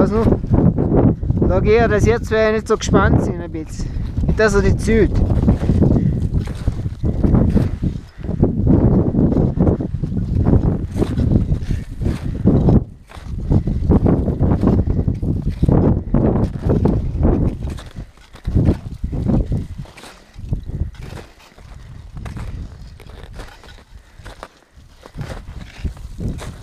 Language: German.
Also, Was noch? Sag eher, dass jetzt wäre nicht so gespannt sind ein bisschen. Nicht, dass er die zieht. Thank